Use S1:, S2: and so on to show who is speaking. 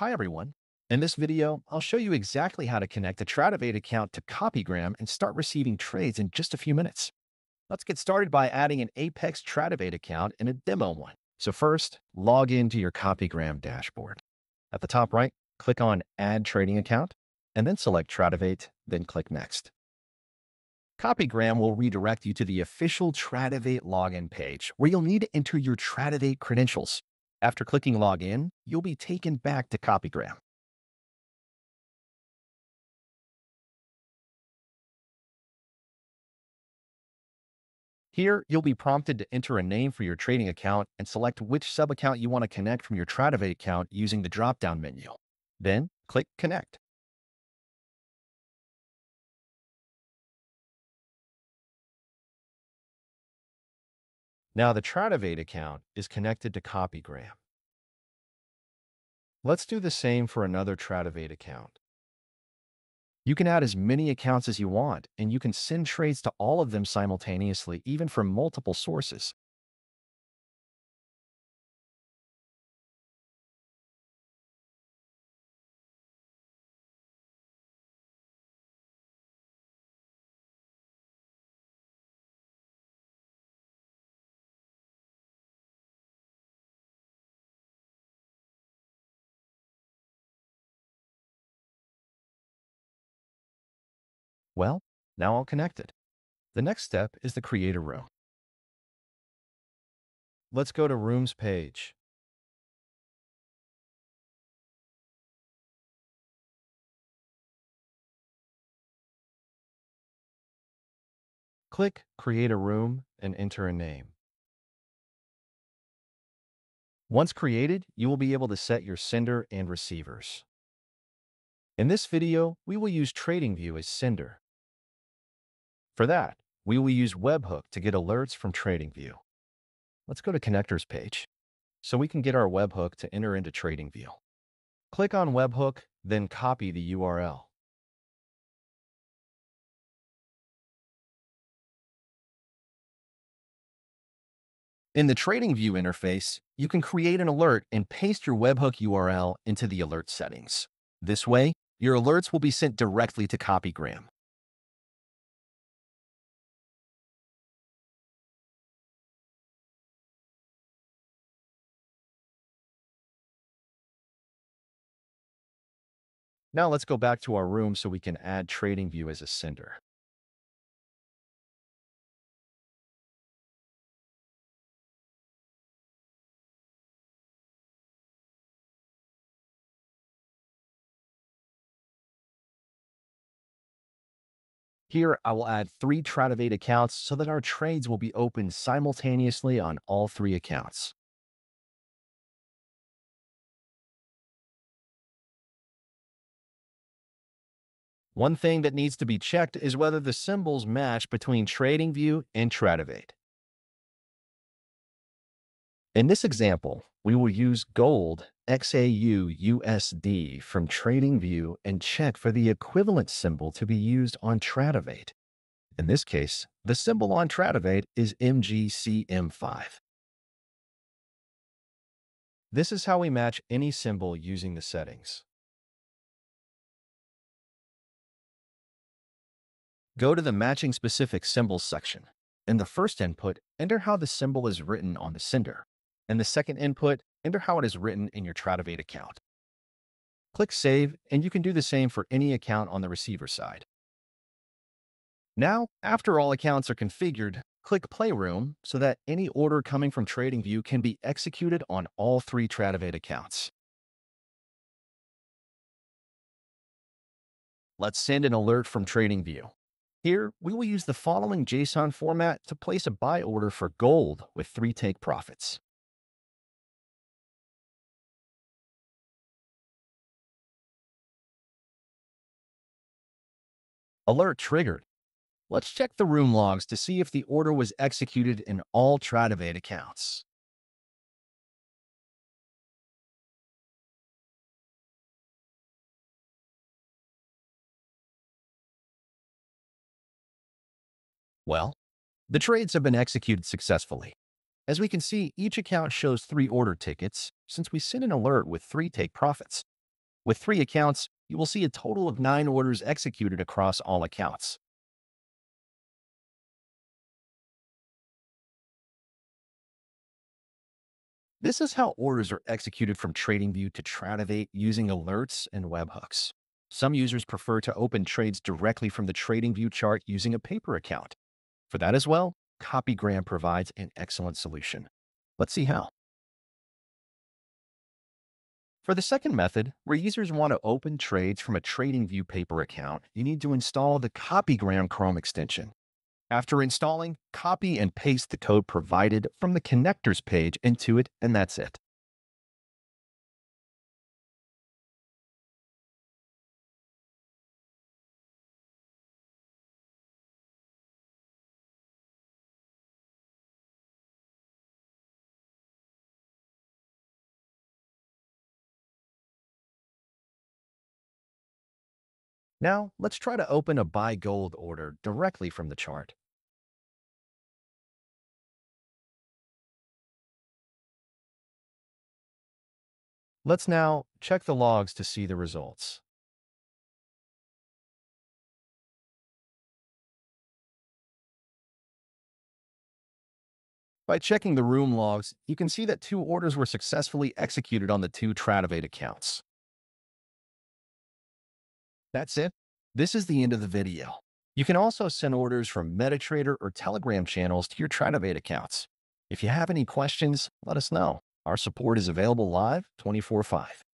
S1: Hi everyone. In this video, I'll show you exactly how to connect a Tradovate account to Copygram and start receiving trades in just a few minutes. Let's get started by adding an Apex Tradovate account and a demo one. So first, log into your Copygram dashboard. At the top right, click on Add Trading Account, and then select Tradovate, then click Next. Copygram will redirect you to the official Tradovate login page, where you'll need to enter your Tradovate credentials. After clicking Login, you'll be taken back to Copygram. Here, you'll be prompted to enter a name for your trading account and select which sub-account you want to connect from your Tradovate account using the drop-down menu. Then, click Connect. Now the Tradovate account is connected to Copygram. Let's do the same for another Tradovate account. You can add as many accounts as you want, and you can send trades to all of them simultaneously, even from multiple sources. Well, now all connected. The next step is the create a room. Let's go to Rooms page. Click Create a Room and enter a name. Once created, you will be able to set your sender and receivers. In this video, we will use TradingView as sender. For that, we will use Webhook to get alerts from TradingView. Let's go to Connectors page so we can get our webhook to enter into TradingView. Click on Webhook, then copy the URL. In the TradingView interface, you can create an alert and paste your webhook URL into the alert settings. This way, your alerts will be sent directly to Copygram. Now let's go back to our room so we can add TradingView as a sender. Here, I will add three Tradovate accounts so that our trades will be opened simultaneously on all three accounts. One thing that needs to be checked is whether the symbols match between TradingView and Tradovate. In this example, we will use gold XAU USD from TradingView and check for the equivalent symbol to be used on Tradovate. In this case, the symbol on Tradovate is MGCM5. This is how we match any symbol using the settings. Go to the Matching Specific Symbols section. In the first input, enter how the symbol is written on the sender. In the second input, enter how it is written in your Tradovate account. Click Save, and you can do the same for any account on the receiver side. Now, after all accounts are configured, click Playroom so that any order coming from TradingView can be executed on all three Tradovate accounts. Let's send an alert from TradingView. Here, we will use the following JSON format to place a buy order for gold with three take profits. Alert triggered. Let's check the room logs to see if the order was executed in all Tradovate accounts. Well, the trades have been executed successfully. As we can see, each account shows three order tickets since we sent an alert with three take profits. With three accounts, you will see a total of nine orders executed across all accounts. This is how orders are executed from TradingView to Tradovate using alerts and webhooks. Some users prefer to open trades directly from the TradingView chart using a paper account. For that as well, CopyGram provides an excellent solution. Let's see how. For the second method, where users want to open trades from a TradingView paper account, you need to install the CopyGram Chrome extension. After installing, copy and paste the code provided from the connectors page into it, and that's it. Now, let's try to open a buy gold order directly from the chart. Let's now check the logs to see the results. By checking the room logs, you can see that two orders were successfully executed on the two Tradovate accounts. That's it. This is the end of the video. You can also send orders from MetaTrader or Telegram channels to your Tradovate accounts. If you have any questions, let us know. Our support is available live 24 5.